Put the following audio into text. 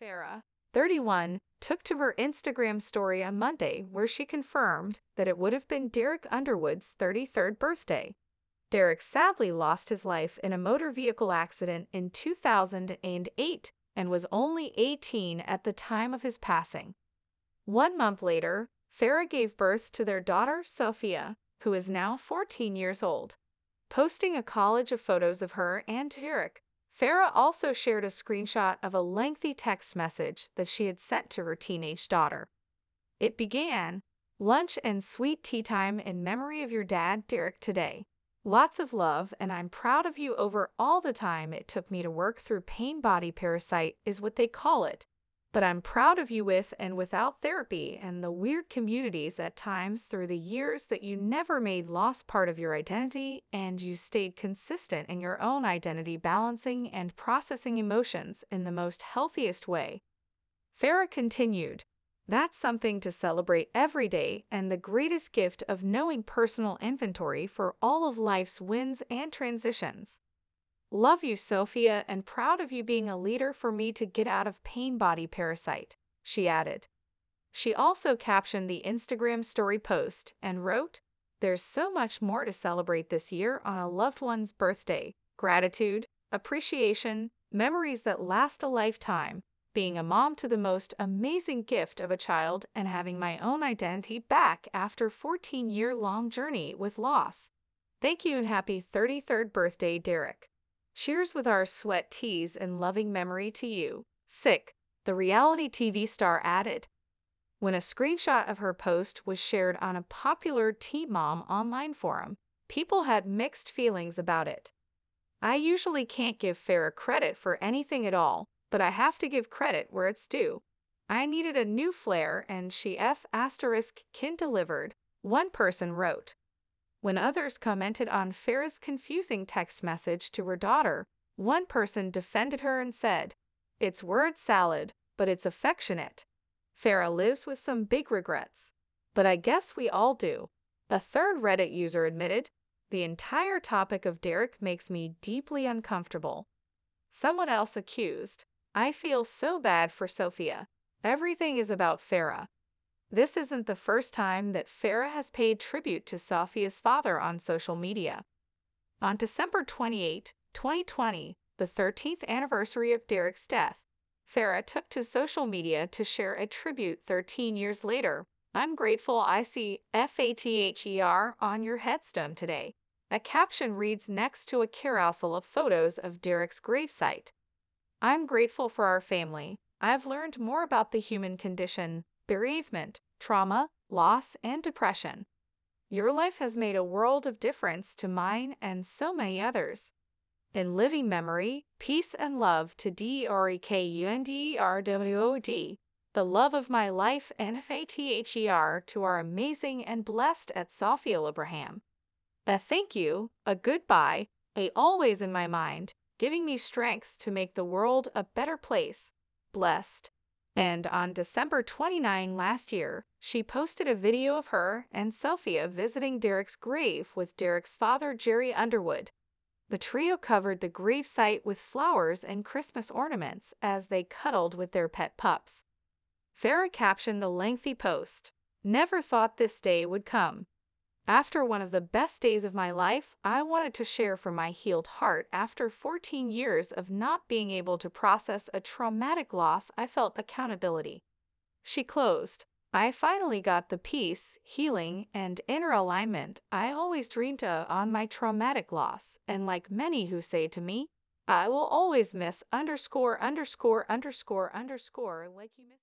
Farrah, 31, took to her Instagram story on Monday where she confirmed that it would have been Derek Underwood's 33rd birthday. Derek sadly lost his life in a motor vehicle accident in 2008 and was only 18 at the time of his passing. One month later, Farrah gave birth to their daughter, Sophia, who is now 14 years old. Posting a collage of photos of her and Derek, Farrah also shared a screenshot of a lengthy text message that she had sent to her teenage daughter. It began, Lunch and sweet tea time in memory of your dad, Derek, today. Lots of love, and I'm proud of you over all the time it took me to work through pain body parasite, is what they call it. But I'm proud of you with and without therapy and the weird communities at times through the years that you never made lost part of your identity and you stayed consistent in your own identity, balancing and processing emotions in the most healthiest way. Farrah continued, that's something to celebrate every day and the greatest gift of knowing personal inventory for all of life's wins and transitions. Love you, Sophia, and proud of you being a leader for me to get out of pain body parasite, she added. She also captioned the Instagram story post and wrote, There's so much more to celebrate this year on a loved one's birthday gratitude, appreciation, memories that last a lifetime, being a mom to the most amazing gift of a child and having my own identity back after 14 year long journey with loss. Thank you and happy 33rd birthday, Derek. Cheers with our sweat teas and loving memory to you. Sick, the reality TV star added. When a screenshot of her post was shared on a popular Teen Mom online forum, people had mixed feelings about it. I usually can't give Farrah credit for anything at all, but I have to give credit where it's due. I needed a new flair and she F asterisk kin delivered, one person wrote. When others commented on Farrah's confusing text message to her daughter, one person defended her and said, It's word salad, but it's affectionate. Farrah lives with some big regrets. But I guess we all do. A third Reddit user admitted, The entire topic of Derek makes me deeply uncomfortable. Someone else accused, I feel so bad for Sophia. Everything is about Farrah. This isn't the first time that Farrah has paid tribute to Sophia's father on social media. On December 28, 2020, the 13th anniversary of Derek's death, Farrah took to social media to share a tribute 13 years later. I'm grateful I see FATHER on your headstone today. A caption reads next to a carousel of photos of Derek's gravesite. I'm grateful for our family. I've learned more about the human condition, bereavement, trauma, loss, and depression. Your life has made a world of difference to mine and so many others. In living memory, peace and love to D-R-E-K-U-N-D-E-R-W-O-D, the love of my life and F-A-T-H-E-R to our amazing and blessed at Sophia Abraham. A thank you, a goodbye, a always in my mind, giving me strength to make the world a better place. Blessed. And on December 29 last year, she posted a video of her and Sophia visiting Derek's grave with Derek's father, Jerry Underwood. The trio covered the grave site with flowers and Christmas ornaments as they cuddled with their pet pups. Farrah captioned the lengthy post Never thought this day would come. After one of the best days of my life, I wanted to share from my healed heart after 14 years of not being able to process a traumatic loss, I felt accountability. She closed. I finally got the peace, healing, and inner alignment I always dreamed of on my traumatic loss, and like many who say to me, I will always miss underscore underscore underscore underscore like you miss.